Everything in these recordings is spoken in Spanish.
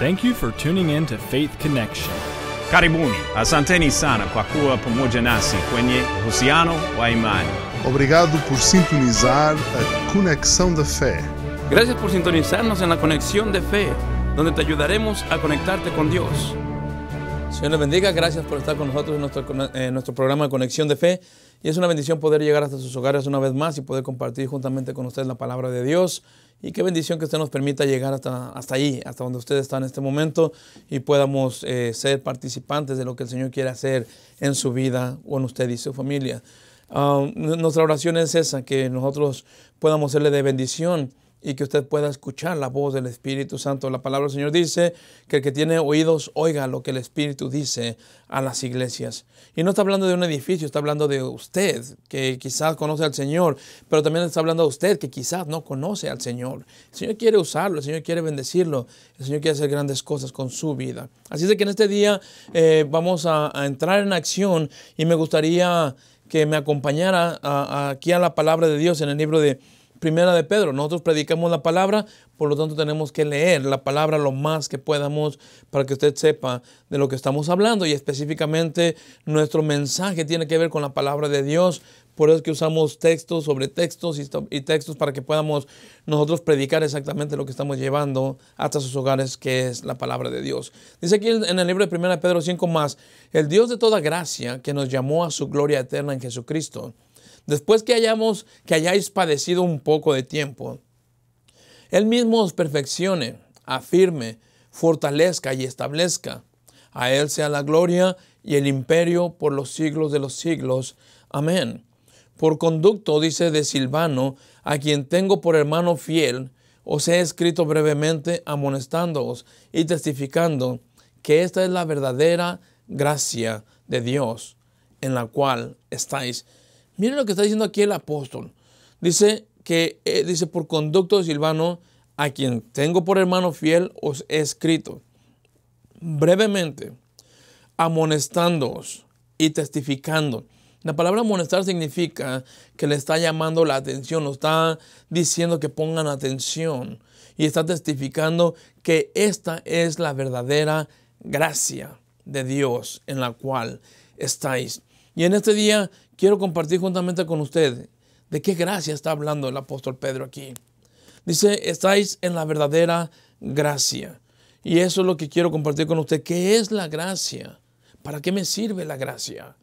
Thank you for tuning in to Faith Connection. Karibuni, asanteni sana kwa kuwa pamoja nasi kwenye uhusiano wa imani. Obrigado por sintonizar a Conexão da Fé. Gracias por sintonizarnos en la conexión de fe, donde te ayudaremos a conectarte con Dios. Señor les bendiga, gracias por estar con nosotros en nuestro, en nuestro programa de Conexión de Fe. Y es una bendición poder llegar hasta sus hogares una vez más y poder compartir juntamente con ustedes la palabra de Dios. Y qué bendición que usted nos permita llegar hasta, hasta ahí, hasta donde usted está en este momento y podamos eh, ser participantes de lo que el Señor quiere hacer en su vida o en usted y su familia. Uh, nuestra oración es esa, que nosotros podamos serle de bendición y que usted pueda escuchar la voz del Espíritu Santo. La palabra del Señor dice que el que tiene oídos oiga lo que el Espíritu dice a las iglesias. Y no está hablando de un edificio, está hablando de usted, que quizás conoce al Señor, pero también está hablando de usted, que quizás no conoce al Señor. El Señor quiere usarlo, el Señor quiere bendecirlo, el Señor quiere hacer grandes cosas con su vida. Así es que en este día eh, vamos a, entrar en acción y me gustaría que me acompañara aquí a la palabra de Dios en el libro de Primera de Pedro. Nosotros predicamos la palabra, por lo tanto tenemos que leer la palabra lo más que podamos para que usted sepa de lo que estamos hablando y específicamente nuestro mensaje tiene que ver con la palabra de Dios. Por eso es que usamos textos sobre textos y, textos para que podamos nosotros predicar exactamente lo que estamos llevando hasta sus hogares, que es la palabra de Dios. Dice aquí en el libro de 1 Pedro 5 más, el Dios de toda gracia que nos llamó a su gloria eterna en Jesucristo después que, hayamos, que hayáis padecido un poco de tiempo, Él mismo os perfeccione, afirme, fortalezca y establezca. A Él sea la gloria y el imperio por los siglos de los siglos. Amén. Por conducto, dice de Silvano, a quien tengo por hermano fiel, os he escrito brevemente amonestándoos y testificando que esta es la verdadera gracia de Dios en la cual estáis Miren lo que está diciendo aquí el apóstol. Dice que, eh, dice, por conducto de Silvano, a quien tengo por hermano fiel, os he escrito brevemente, amonestándoos y testificando. La palabra amonestar significa que le está llamando la atención, lo está diciendo que pongan atención y está testificando que esta es la verdadera gracia de Dios en la cual estáis. Y en este día quiero compartir juntamente con usted de qué gracia está hablando el apóstol Pedro aquí. Dice, estáis en la verdadera gracia. Y eso es lo que quiero compartir con usted. ¿Qué es la gracia? ¿Para qué me sirve la gracia?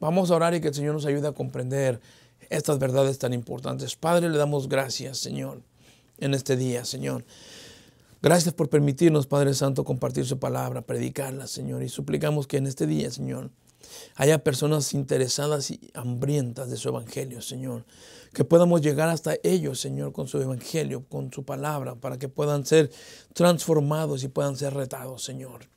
Vamos a orar y que el Señor nos ayude a comprender estas verdades tan importantes. Padre, le damos gracias, Señor, en este día, Señor. Gracias por permitirnos, Padre Santo, compartir su palabra, predicarla, Señor. Y suplicamos que en este día, Señor, haya personas interesadas y hambrientas de su evangelio, Señor. Que podamos llegar hasta ellos, Señor, con su evangelio, con su palabra, para que puedan ser transformados y puedan ser retados, Señor.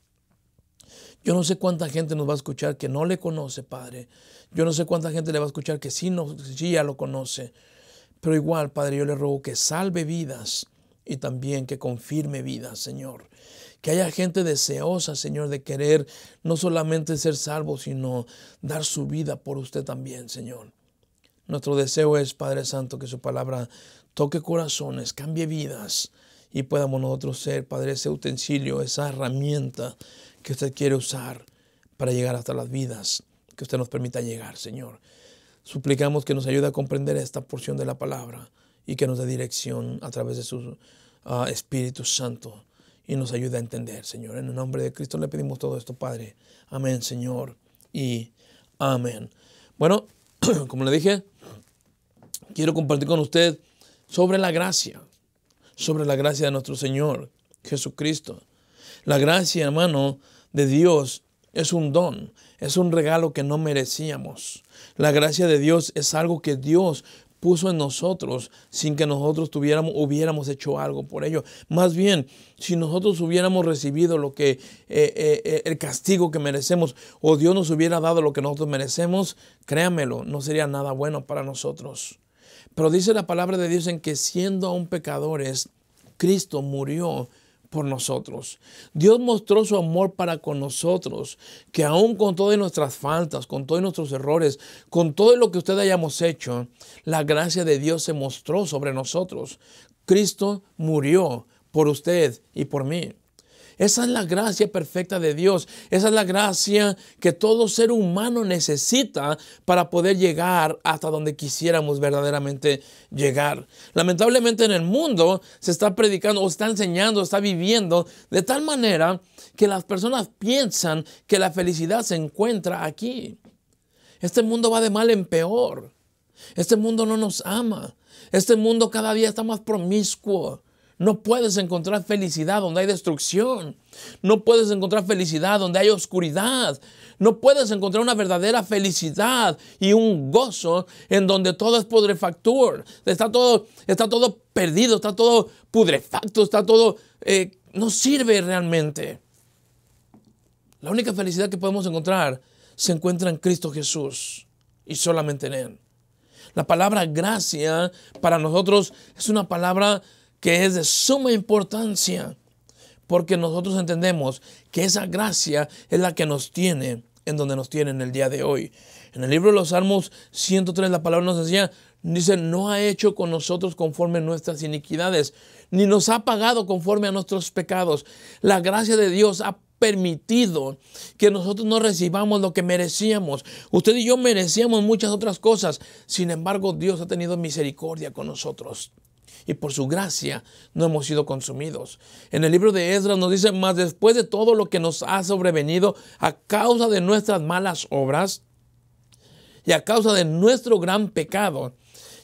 Yo no sé cuánta gente nos va a escuchar que no le conoce, Padre. Yo no sé cuánta gente le va a escuchar que sí, no, sí ya lo conoce. Pero igual, Padre, yo le ruego que salve vidas y también que confirme vidas, Señor. Que haya gente deseosa, Señor, de querer no solamente ser salvo, sino dar su vida por usted también, Señor. Nuestro deseo es, Padre Santo, que su palabra toque corazones, cambie vidas y podamos nosotros ser, Padre, ese utensilio, esa herramienta que usted quiere usar para llegar hasta las vidas que usted nos permita llegar, Señor. Suplicamos que nos ayude a comprender esta porción de la palabra y que nos dé dirección a través de su uh, Espíritu Santo y nos ayude a entender, Señor. En el nombre de Cristo le pedimos todo esto, Padre. Amén, Señor. Y amén. Bueno, como le dije, quiero compartir con usted sobre la gracia, sobre la gracia de nuestro Señor Jesucristo. La gracia, hermano, de Dios es un don, es un regalo que no merecíamos. La gracia de Dios es algo que Dios puso en nosotros sin que nosotros tuviéramos, hubiéramos hecho algo por ello. Más bien, si nosotros hubiéramos recibido lo que, eh, eh, eh, el castigo que merecemos, o Dios nos hubiera dado lo que nosotros merecemos, créamelo, no sería nada bueno para nosotros. Pero dice la palabra de Dios en que siendo aún pecadores, Cristo murió por nosotros. Dios mostró su amor para con nosotros, que aún con todas nuestras faltas, con todos nuestros errores, con todo lo que usted hayamos hecho, la gracia de Dios se mostró sobre nosotros. Cristo murió por usted y por mí. Esa es la gracia perfecta de Dios. Esa es la gracia que todo ser humano necesita para poder llegar hasta donde quisiéramos verdaderamente llegar. Lamentablemente en el mundo se está predicando o está enseñando, está viviendo de tal manera que las personas piensan que la felicidad se encuentra aquí. Este mundo va de mal en peor. Este mundo no nos ama. Este mundo cada día está más promiscuo. No puedes encontrar felicidad donde hay destrucción. No puedes encontrar felicidad donde hay oscuridad. No puedes encontrar una verdadera felicidad y un gozo en donde todo es pudrefactor. Está todo, está todo perdido, está todo pudrefacto, está todo... Eh, no sirve realmente. La única felicidad que podemos encontrar se encuentra en Cristo Jesús y solamente en Él. La palabra gracia para nosotros es una palabra que es de suma importancia, porque nosotros entendemos que esa gracia es la que nos tiene en donde nos tiene en el día de hoy. En el libro de los Salmos 103 la palabra nos decía, dice, no ha hecho con nosotros conforme nuestras iniquidades, ni nos ha pagado conforme a nuestros pecados. La gracia de Dios ha permitido que nosotros no recibamos lo que merecíamos. Usted y yo merecíamos muchas otras cosas. Sin embargo, Dios ha tenido misericordia con nosotros y por su gracia no hemos sido consumidos. En el libro de Esdras nos dice, más después de todo lo que nos ha sobrevenido a causa de nuestras malas obras y a causa de nuestro gran pecado,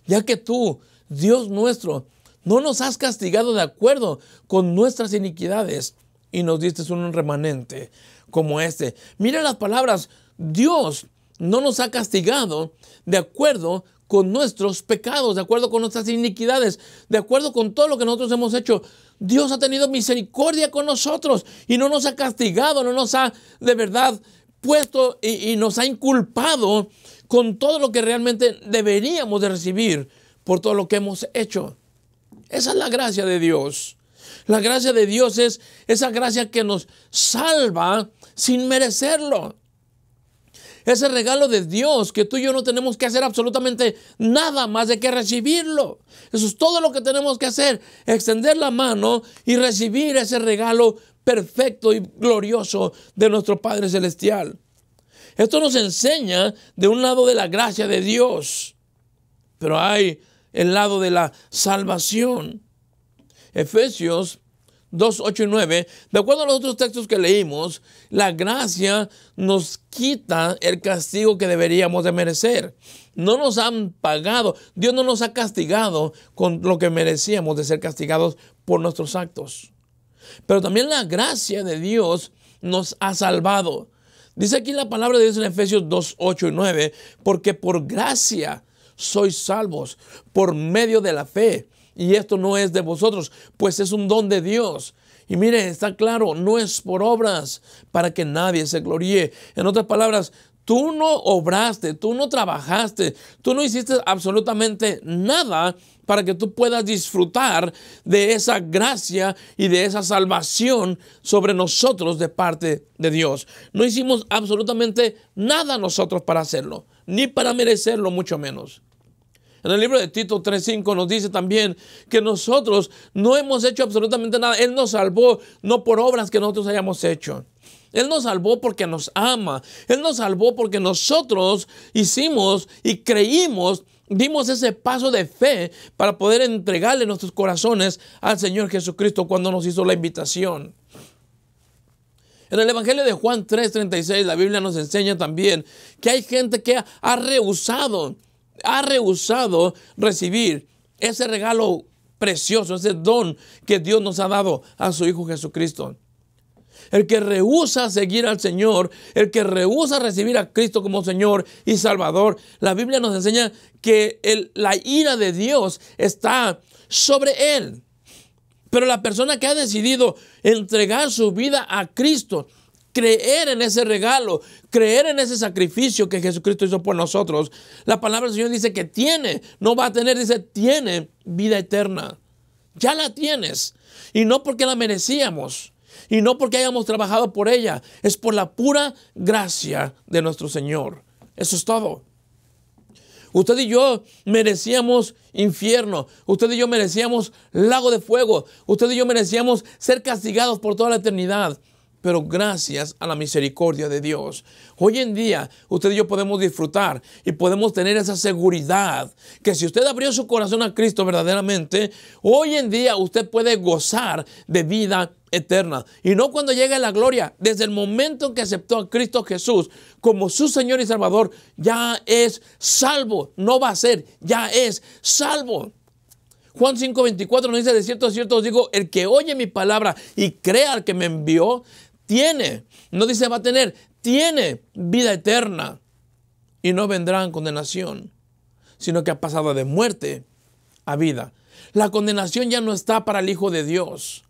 ya que tú, Dios nuestro, no nos has castigado de acuerdo con nuestras iniquidades y nos diste un remanente como este. Mira las palabras, Dios no nos ha castigado de acuerdo con nuestros pecados, de acuerdo con nuestras iniquidades, de acuerdo con todo lo que nosotros hemos hecho. Dios ha tenido misericordia con nosotros y no nos ha castigado, no nos ha de verdad puesto y, nos ha inculpado con todo lo que realmente deberíamos de recibir por todo lo que hemos hecho. Esa es la gracia de Dios. La gracia de Dios es esa gracia que nos salva sin merecerlo. Ese regalo de Dios que tú y yo no tenemos que hacer absolutamente nada más de que recibirlo. Eso es todo lo que tenemos que hacer, extender la mano y recibir ese regalo perfecto y glorioso de nuestro Padre Celestial. Esto nos enseña de un lado de la gracia de Dios, pero hay el lado de la salvación. Efesios 2, 8 y 9, de acuerdo a los otros textos que leímos, la gracia nos quita el castigo que deberíamos de merecer. No nos han pagado, Dios no nos ha castigado con lo que merecíamos de ser castigados por nuestros actos. Pero también la gracia de Dios nos ha salvado. Dice aquí la palabra de Dios en Efesios 2, 8 y 9, porque por gracia sois salvos por medio de la fe. Y esto no es de vosotros, pues es un don de Dios. Y mire, está claro, no es por obras para que nadie se gloríe. En otras palabras, tú no obraste, tú no trabajaste, tú no hiciste absolutamente nada para que tú puedas disfrutar de esa gracia y de esa salvación sobre nosotros de parte de Dios. No hicimos absolutamente nada nosotros para hacerlo, ni para merecerlo, mucho menos. En el libro de Tito 3.5 nos dice también que nosotros no hemos hecho absolutamente nada. Él nos salvó no por obras que nosotros hayamos hecho. Él nos salvó porque nos ama. Él nos salvó porque nosotros hicimos y creímos, dimos ese paso de fe para poder entregarle nuestros corazones al Señor Jesucristo cuando nos hizo la invitación. En el Evangelio de Juan 3:36 la Biblia nos enseña también que hay gente que ha rehusado ha rehusado recibir ese regalo precioso, ese don que Dios nos ha dado a su Hijo Jesucristo. El que rehúsa seguir al Señor, el que rehúsa recibir a Cristo como Señor y Salvador, la Biblia nos enseña que la ira de Dios está sobre él. Pero la persona que ha decidido entregar su vida a Cristo, creer en ese regalo, creer en ese sacrificio que Jesucristo hizo por nosotros, la palabra del Señor dice que tiene, no va a tener, dice, tiene vida eterna. Ya la tienes. Y no porque la merecíamos. Y no porque hayamos trabajado por ella. Es por la pura gracia de nuestro Señor. Eso es todo. Usted y yo merecíamos infierno. Usted y yo merecíamos lago de fuego. Usted y yo merecíamos ser castigados por toda la eternidad pero gracias a la misericordia de Dios. Hoy en día usted y yo podemos disfrutar y podemos tener esa seguridad que si usted abrió su corazón a Cristo verdaderamente, hoy en día usted puede gozar de vida eterna. Y no cuando llegue la gloria, desde el momento que aceptó a Cristo Jesús como su Señor y Salvador, ya es salvo. No va a ser, ya es salvo. Juan 5:24 nos dice, de cierto, cierto os digo, el que oye mi palabra y crea al que me envió, tiene, no dice va a tener, tiene vida eterna y no vendrá en condenación, sino que ha pasado de muerte a vida. La condenación ya no está para el Hijo de Dios.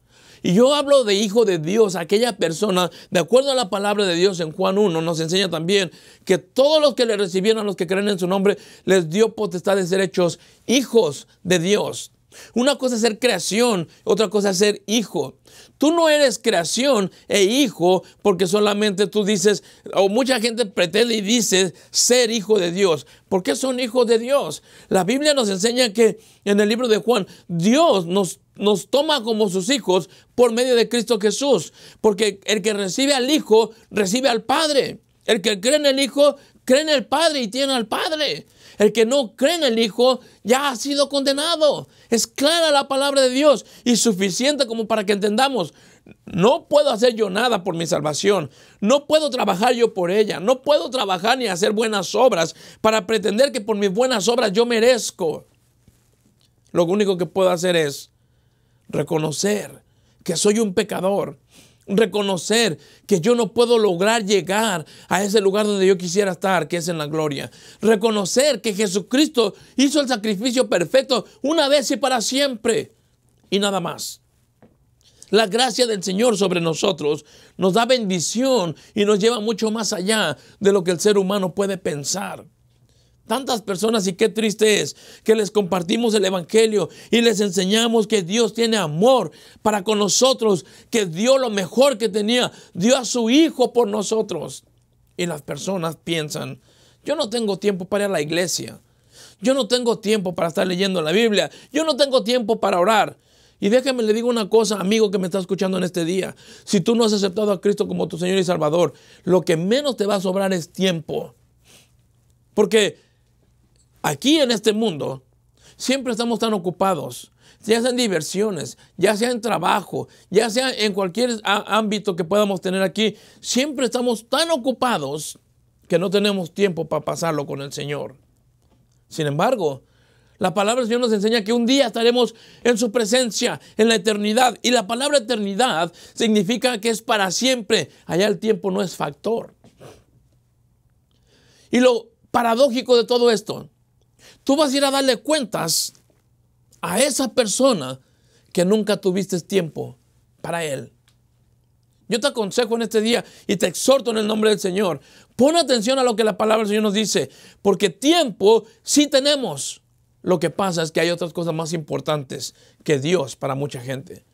Y yo hablo de Hijo de Dios, aquella persona, de acuerdo a la palabra de Dios en Juan 1, nos enseña también que todos los que le recibieron, los que creen en su nombre, les dio potestad de ser hechos hijos de Dios. Una cosa es ser creación, otra cosa es ser hijo. Tú no eres creación e hijo porque solamente tú dices, o mucha gente pretende y dice ser hijo de Dios. ¿Por qué son hijos de Dios? La Biblia nos enseña que en el libro de Juan, Dios nos, nos toma como sus hijos por medio de Cristo Jesús. Porque el que recibe al Hijo, recibe al Padre. El que cree en el Hijo, cree en el Padre y tiene al Padre. El que no cree en el Hijo ya ha sido condenado. Es clara la palabra de Dios y suficiente como para que entendamos. No puedo hacer yo nada por mi salvación. No puedo trabajar yo por ella. No puedo trabajar ni hacer buenas obras para pretender que por mis buenas obras yo merezco. Lo único que puedo hacer es reconocer que soy un pecador reconocer que yo no puedo lograr llegar a ese lugar donde yo quisiera estar, que es en la gloria. Reconocer que Jesucristo hizo el sacrificio perfecto una vez y para siempre y nada más. La gracia del Señor sobre nosotros nos da bendición y nos lleva mucho más allá de lo que el ser humano puede pensar. Tantas personas y qué triste es que les compartimos el Evangelio y les enseñamos que Dios tiene amor para con nosotros, que dio lo mejor que tenía, dio a su Hijo por nosotros. Y las personas piensan, yo no tengo tiempo para ir a la iglesia, yo no tengo tiempo para estar leyendo la Biblia, yo no tengo tiempo para orar. Y déjame le digo una cosa, amigo que me está escuchando en este día. Si tú no has aceptado a Cristo como tu Señor y Salvador, lo que menos te va a sobrar es tiempo. Porque Aquí en este mundo siempre estamos tan ocupados, ya sea en diversiones, ya sea en trabajo, ya sea en cualquier ámbito que podamos tener aquí, siempre estamos tan ocupados que no tenemos tiempo para pasarlo con el Señor. Sin embargo, la palabra del Señor nos enseña que un día estaremos en su presencia, en la eternidad. Y la palabra eternidad significa que es para siempre. Allá el tiempo no es factor. Y lo paradójico de todo esto tú vas a ir a darle cuentas a esa persona que nunca tuviste tiempo para él. Yo te aconsejo en este día y te exhorto en el nombre del Señor. Pon atención a lo que la palabra del Señor nos dice, porque tiempo sí tenemos. Lo que pasa es que hay otras cosas más importantes que Dios para mucha gente.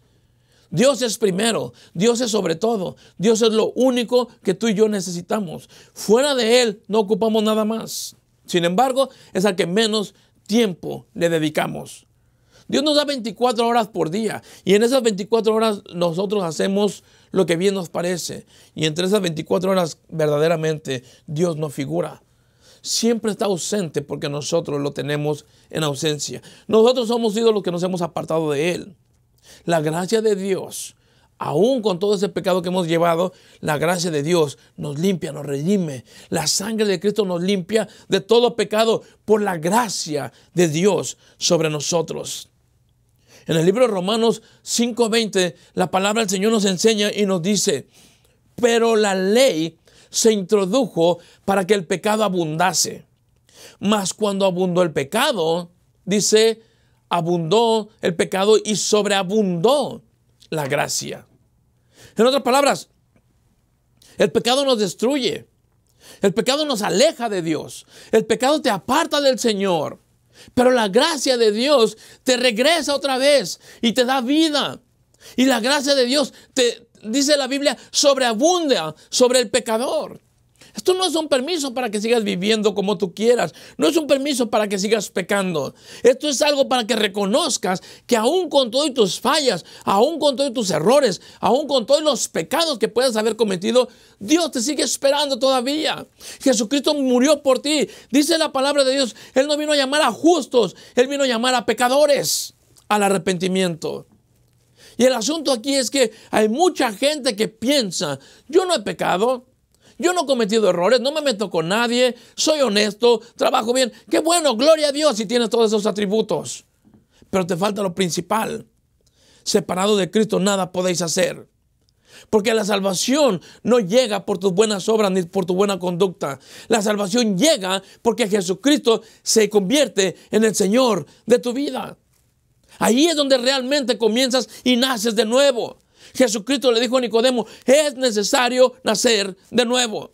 Dios es primero, Dios es sobre todo, Dios es lo único que tú y yo necesitamos. Fuera de Él no ocupamos nada más. Sin embargo, es al que menos tiempo le dedicamos. Dios nos da 24 horas por día y en esas 24 horas nosotros hacemos lo que bien nos parece. Y entre esas 24 horas verdaderamente Dios no figura. Siempre está ausente porque nosotros lo tenemos en ausencia. Nosotros somos sido los que nos hemos apartado de Él. La gracia de Dios aún con todo ese pecado que hemos llevado, la gracia de Dios nos limpia, nos redime. La sangre de Cristo nos limpia de todo pecado por la gracia de Dios sobre nosotros. En el libro de Romanos 5:20, la palabra del Señor nos enseña y nos dice, pero la ley se introdujo para que el pecado abundase. Mas cuando abundó el pecado, dice, abundó el pecado y sobreabundó la gracia. En otras palabras, el pecado nos destruye. El pecado nos aleja de Dios. El pecado te aparta del Señor. Pero la gracia de Dios te regresa otra vez y te da vida. Y la gracia de Dios te, dice la Biblia, sobreabunda sobre el pecador. Esto no es un permiso para que sigas viviendo como tú quieras. No es un permiso para que sigas pecando. Esto es algo para que reconozcas que aún con todas tus fallas, aún con todos tus errores, aún con todos los pecados que puedas haber cometido, Dios te sigue esperando todavía. Jesucristo murió por ti. Dice la palabra de Dios, Él no vino a llamar a justos, Él vino a llamar a pecadores al arrepentimiento. Y el asunto aquí es que hay mucha gente que piensa, yo no he pecado, yo no he cometido errores, no me meto con nadie, soy honesto, trabajo bien. Qué bueno, gloria a Dios si tienes todos esos atributos. Pero te falta lo principal. Separado de Cristo nada podéis hacer. Porque la salvación no llega por tus buenas obras ni por tu buena conducta. La salvación llega porque Jesucristo se convierte en el Señor de tu vida. Ahí es donde realmente comienzas y naces de nuevo. Jesucristo le dijo a Nicodemo, es necesario nacer de nuevo.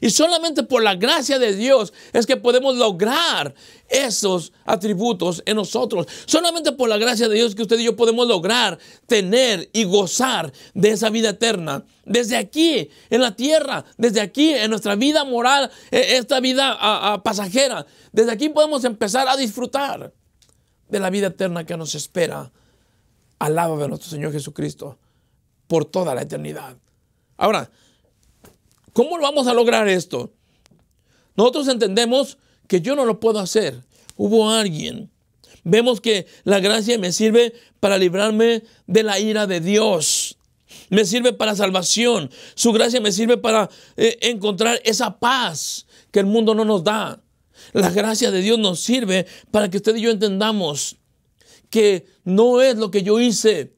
Y solamente por la gracia de Dios es que podemos lograr esos atributos en nosotros. Solamente por la gracia de Dios que usted y yo podemos lograr tener y gozar de esa vida eterna. Desde aquí, en la tierra, desde aquí, en nuestra vida moral, e, esta vida pasajera. Desde aquí podemos empezar a disfrutar de la vida eterna que nos espera al lado de nuestro Señor Jesucristo por toda la eternidad. Ahora, ¿cómo vamos a lograr esto? Nosotros entendemos que yo no lo puedo hacer. Hubo alguien. Vemos que la gracia me sirve para librarme de la ira de Dios. Me sirve para salvación. Su gracia me sirve para eh, encontrar esa paz que el mundo no nos da. La gracia de Dios nos sirve para que usted y yo entendamos que no es lo que yo hice,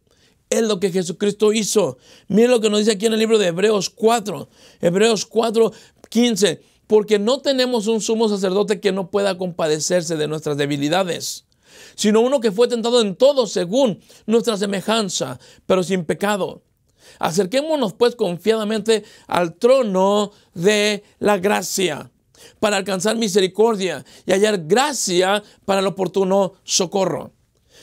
es lo que Jesucristo hizo. Mire lo que nos dice aquí en el libro de Hebreos 4, Hebreos 4, 15, porque no tenemos un sumo sacerdote que no pueda compadecerse de nuestras debilidades, sino uno que fue tentado en todo según nuestra semejanza, pero sin pecado. Acerquémonos pues confiadamente al trono de la gracia para alcanzar misericordia y hallar gracia para el oportuno socorro.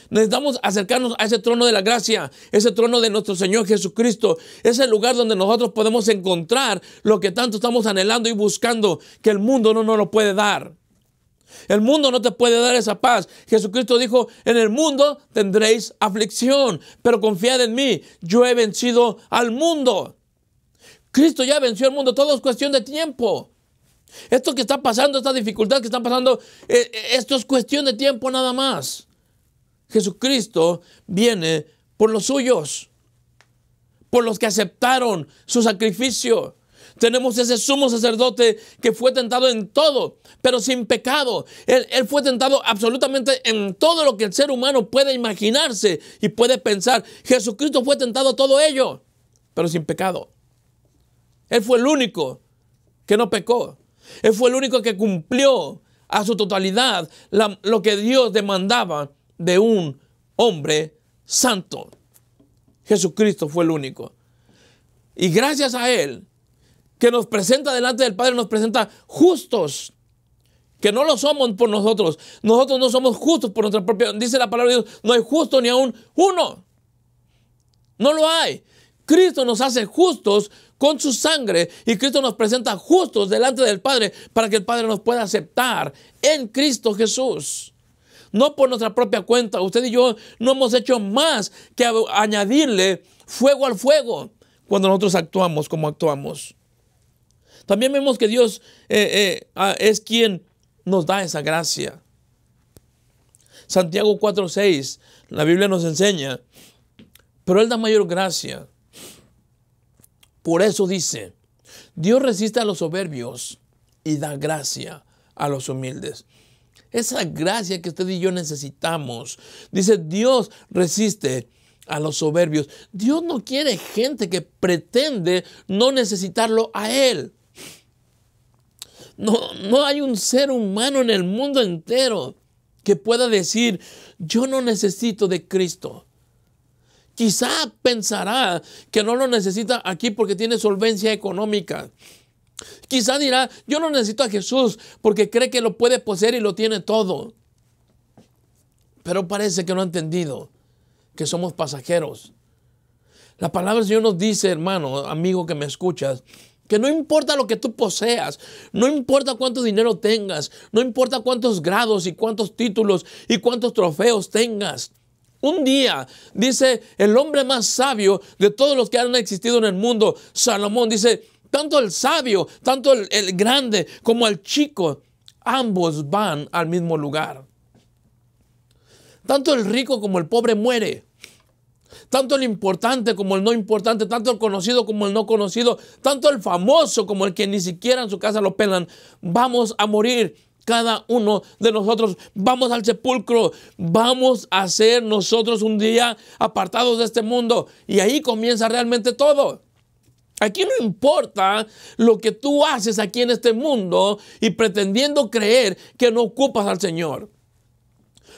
Necesitamos acercarnos a ese trono de la gracia, ese trono de nuestro Señor Jesucristo, ese lugar donde nosotros podemos encontrar lo que tanto estamos anhelando y buscando, que el mundo no nos lo puede dar. El mundo no te puede dar esa paz. Jesucristo dijo, en el mundo tendréis aflicción, pero confiad en mí, yo he vencido al mundo. Cristo ya venció al mundo, todo es cuestión de tiempo. Esto que está pasando, esta dificultad que está pasando, eh, eh, esto es cuestión de tiempo nada más. Jesucristo viene por los suyos, por los que aceptaron su sacrificio. Tenemos ese sumo sacerdote que fue tentado en todo, pero sin pecado. Él, fue tentado absolutamente en todo lo que el ser humano puede imaginarse y puede pensar. Jesucristo fue tentado todo ello, pero sin pecado. Él fue el único que no pecó. Él fue el único que cumplió a su totalidad lo que Dios demandaba de un hombre santo. Jesucristo fue el único. Y gracias a Él, que nos presenta delante del Padre, nos presenta justos, que no lo somos por nosotros. Nosotros no somos justos por nuestra propia. Dice la palabra de Dios, no hay justo ni aún uno. No lo hay. Cristo nos hace justos con su sangre y Cristo nos presenta justos delante del Padre para que el Padre nos pueda aceptar en Cristo Jesús. No por nuestra propia cuenta. Usted y yo no hemos hecho más que añadirle fuego al fuego cuando nosotros actuamos como actuamos. También vemos que Dios eh, eh, es quien nos da esa gracia. Santiago 4:6, la Biblia nos enseña, pero Él da mayor gracia. Por eso dice, Dios resiste a los soberbios y da gracia a los humildes. Esa gracia que usted y yo necesitamos. Dice, Dios resiste a los soberbios. Dios no quiere gente que pretende no necesitarlo a Él. No, no hay un ser humano en el mundo entero que pueda decir, yo no necesito de Cristo. Quizá pensará que no lo necesita aquí porque tiene solvencia económica. Quizá dirá, yo no necesito a Jesús porque cree que lo puede poseer y lo tiene todo. Pero parece que no ha entendido que somos pasajeros. La palabra del Señor nos dice, hermano, amigo que me escuchas, Que no importa lo que tú poseas, no importa cuánto dinero tengas, no importa cuántos grados y cuántos títulos y cuántos trofeos tengas. Un día, dice el hombre más sabio de todos los que han existido en el mundo, Salomón, dice, tanto el sabio, tanto el, grande como el chico, ambos van al mismo lugar. Tanto el rico como el pobre muere. Tanto el importante como el no importante, tanto el conocido como el no conocido, tanto el famoso como el que ni siquiera en su casa lo pelan. Vamos a morir cada uno de nosotros. Vamos al sepulcro. Vamos a ser nosotros un día apartados de este mundo. Y ahí comienza realmente todo. Aquí no importa lo que tú haces aquí en este mundo y pretendiendo creer que no ocupas al Señor.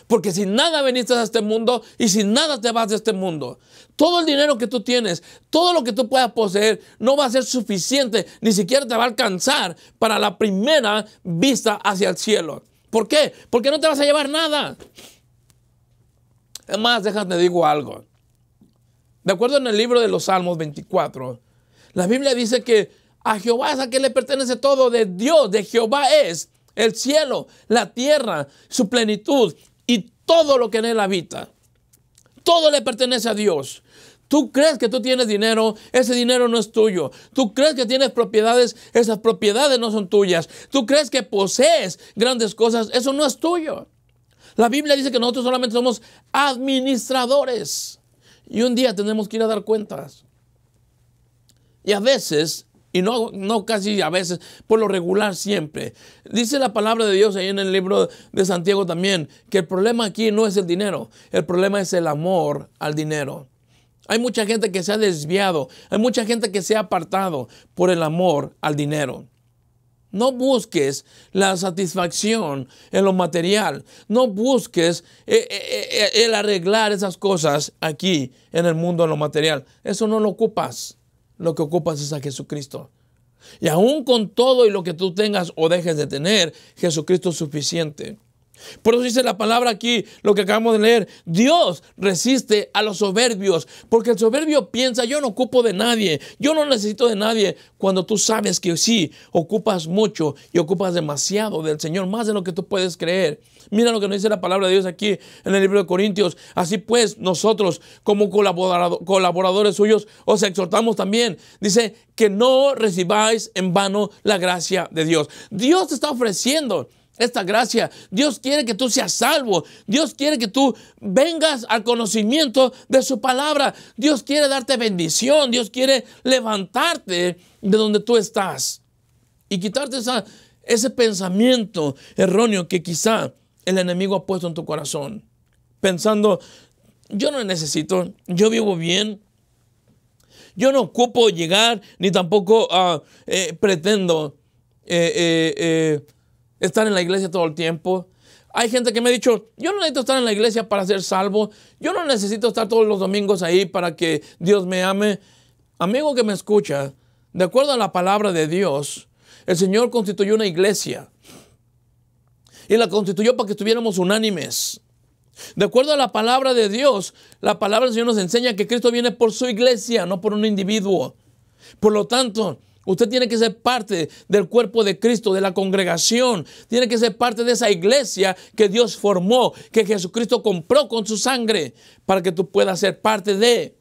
Porque sin nada viniste a este mundo y sin nada te vas de este mundo. Todo el dinero que tú tienes, todo lo que tú puedas poseer, no va a ser suficiente, ni siquiera te va a alcanzar para la primera vista hacia el cielo. ¿Por qué? Porque no te vas a llevar nada. Es más, déjame digo algo. De acuerdo en el libro de los Salmos 24, la Biblia dice que a Jehová es a quien le pertenece todo, de Dios, de Jehová es el cielo, la tierra, su plenitud y todo lo que en él habita. Todo le pertenece a Dios. Tú crees que tú tienes dinero, ese dinero no es tuyo. Tú crees que tienes propiedades, esas propiedades no son tuyas. Tú crees que posees grandes cosas, eso no es tuyo. La Biblia dice que nosotros solamente somos administradores. Y un día tenemos que ir a dar cuentas. Y a veces y no, no casi a veces, por lo regular siempre. Dice la palabra de Dios ahí en el libro de Santiago también, que el problema aquí no es el dinero, el problema es el amor al dinero. Hay mucha gente que se ha desviado, hay mucha gente que se ha apartado por el amor al dinero. No busques la satisfacción en lo material. No busques eh, eh, eh, el arreglar esas cosas aquí en el mundo en lo material. Eso no lo ocupas lo que ocupas es a Jesucristo. Y aún con todo y lo que tú tengas o dejes de tener, Jesucristo es suficiente. Por eso dice la palabra aquí, lo que acabamos de leer, Dios resiste a los soberbios, porque el soberbio piensa, yo no ocupo de nadie, yo no necesito de nadie, cuando tú sabes que sí, ocupas mucho y ocupas demasiado del Señor, más de lo que tú puedes creer. Mira lo que nos dice la palabra de Dios aquí en el libro de Corintios. Así pues, nosotros como colaboradores suyos os exhortamos también. Dice que no recibáis en vano la gracia de Dios. Dios te está ofreciendo esta gracia. Dios quiere que tú seas salvo. Dios quiere que tú vengas al conocimiento de su palabra. Dios quiere darte bendición. Dios quiere levantarte de donde tú estás y quitarte ese pensamiento erróneo que quizá el enemigo ha puesto en tu corazón. Pensando, yo no necesito, yo vivo bien. Yo no ocupo llegar, ni tampoco ah, eh, pretendo eh, eh, estar en la iglesia todo el tiempo. Hay gente que me ha dicho, yo no necesito estar en la iglesia para ser salvo, yo no necesito estar todos los domingos ahí para que Dios me ame. Amigo que me escucha, de acuerdo a la palabra de Dios, el Señor constituyó una iglesia y la constituyó para que estuviéramos unánimes. De acuerdo a la palabra de Dios, la palabra del Señor nos enseña que Cristo viene por su iglesia, no por un individuo. Por lo tanto, Usted tiene que ser parte del cuerpo de Cristo, de la congregación. Tiene que ser parte de esa iglesia que Dios formó, que Jesucristo compró con su sangre, para que tú puedas ser parte de.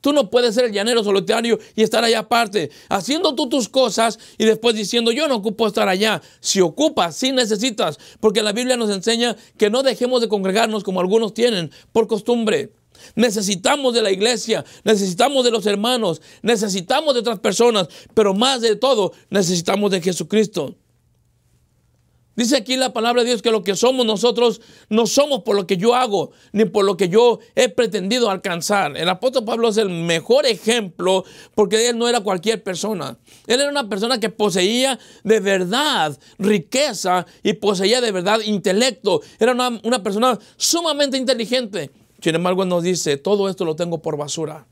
Tú no puedes ser el llanero solitario y estar allá aparte, haciendo tú tus cosas y después diciendo, yo no ocupo estar allá. Si ocupas, si necesitas, porque la Biblia nos enseña que no dejemos de congregarnos como algunos tienen por costumbre. Necesitamos de la iglesia, necesitamos de los hermanos, necesitamos de otras personas, pero más de todo necesitamos de Jesucristo. Dice aquí la palabra de Dios que lo que somos nosotros no somos por lo que yo hago, ni por lo que yo he pretendido alcanzar. El apóstol Pablo es el mejor ejemplo porque él no era cualquier persona. Él era una persona que poseía de verdad riqueza y poseía de verdad intelecto. Era una, una persona sumamente inteligente. Sin embargo, nos dice, todo esto lo tengo por basura,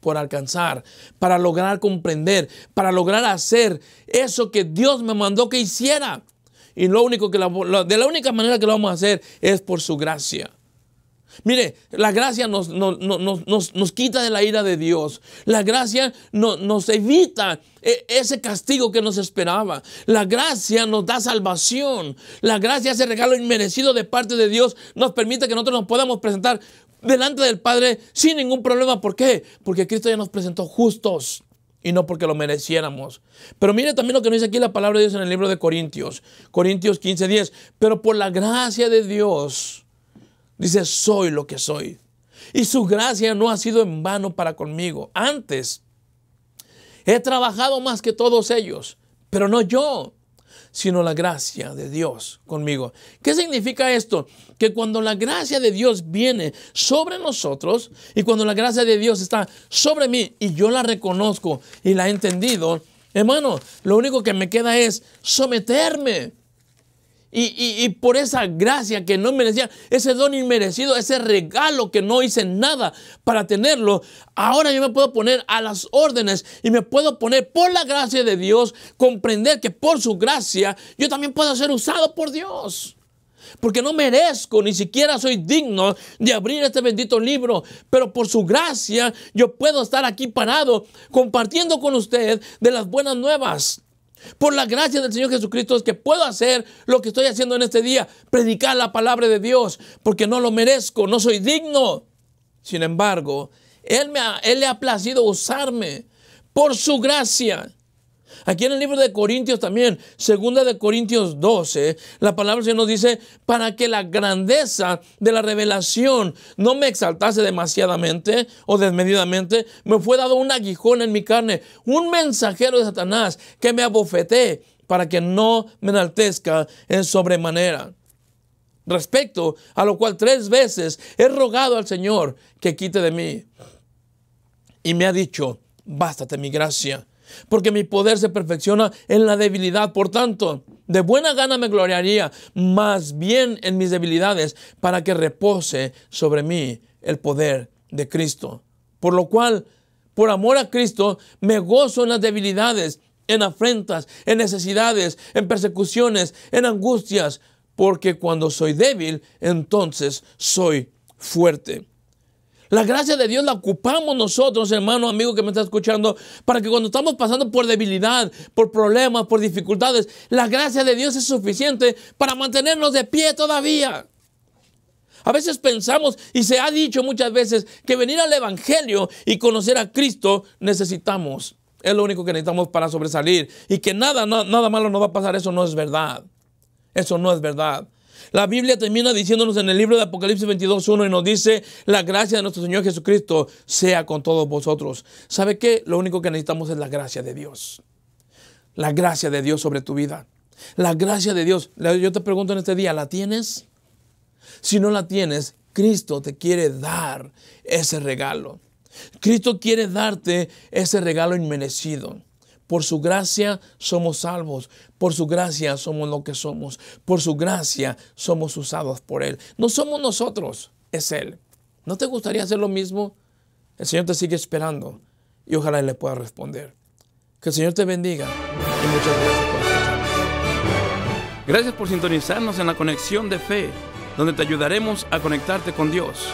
por alcanzar, para lograr comprender, para lograr hacer eso que Dios me mandó que hiciera. Y lo único que de la única manera que lo vamos a hacer es por su gracia. Mire, la gracia nos, nos, nos, nos, quita de la ira de Dios. La gracia nos evita e, ese castigo que nos esperaba. La gracia nos da salvación. La gracia, ese regalo inmerecido de parte de Dios, nos permite que nosotros nos podamos presentar delante del Padre sin ningún problema. ¿Por qué? Porque Cristo ya nos presentó justos y no porque lo mereciéramos. Pero mire también lo que nos dice aquí la palabra de Dios en el libro de Corintios, Corintios 15, 10. Pero por la gracia de Dios, dice, soy lo que soy. Y su gracia no ha sido en vano para conmigo. Antes, he trabajado más que todos ellos, pero no yo, sino la gracia de Dios conmigo. ¿Qué significa esto? Que cuando la gracia de Dios viene sobre nosotros y cuando la gracia de Dios está sobre mí y yo la reconozco y la he entendido, hermano, lo único que me queda es someterme y, por esa gracia que no merecía, ese don inmerecido, ese regalo que no hice nada para tenerlo, ahora yo me puedo poner a las órdenes y me puedo poner por la gracia de Dios, comprender que por su gracia yo también puedo ser usado por Dios. Porque no merezco, ni siquiera soy digno de abrir este bendito libro, pero por su gracia yo puedo estar aquí parado compartiendo con usted de las buenas nuevas. Por la gracia del Señor Jesucristo es que puedo hacer lo que estoy haciendo en este día, predicar la palabra de Dios, porque no lo merezco, no soy digno. Sin embargo, Él, me ha, él le ha placido usarme por su gracia. Aquí en el libro de Corintios también, segunda de Corintios 12, la palabra se nos dice, para que la grandeza de la revelación no me exaltase demasiadamente o desmedidamente, me fue dado un aguijón en mi carne, un mensajero de Satanás que me abofeté para que no me enaltezca en sobremanera. Respecto a lo cual tres veces he rogado al Señor que quite de mí. Y me ha dicho, bástate mi gracia porque mi poder se perfecciona en la debilidad. Por tanto, de buena gana me gloriaría más bien en mis debilidades para que repose sobre mí el poder de Cristo. Por lo cual, por amor a Cristo, me gozo en las debilidades, en afrentas, en necesidades, en persecuciones, en angustias, porque cuando soy débil, entonces soy fuerte. La gracia de Dios la ocupamos nosotros, hermano, amigo que me está escuchando, para que cuando estamos pasando por debilidad, por problemas, por dificultades, la gracia de Dios es suficiente para mantenernos de pie todavía. A veces pensamos, y se ha dicho muchas veces, que venir al Evangelio y conocer a Cristo necesitamos. Es lo único que necesitamos para sobresalir. Y que nada, nada malo nos va a pasar. Eso no es verdad. Eso no es verdad. La Biblia termina diciéndonos en el libro de Apocalipsis 22.1 y nos dice, la gracia de nuestro Señor Jesucristo sea con todos vosotros. ¿Sabe qué? Lo único que necesitamos es la gracia de Dios. La gracia de Dios sobre tu vida. La gracia de Dios. Yo te pregunto en este día, ¿la tienes? Si no la tienes, Cristo te quiere dar ese regalo. Cristo quiere darte ese regalo inmerecido. Por su gracia somos salvos. Por su gracia somos lo que somos. Por su gracia somos usados por Él. No somos nosotros, es Él. ¿No te gustaría hacer lo mismo? El Señor te sigue esperando y ojalá Él le pueda responder. Que el Señor te bendiga muchas gracias por Gracias por sintonizarnos en la conexión de fe, donde te ayudaremos a conectarte con Dios.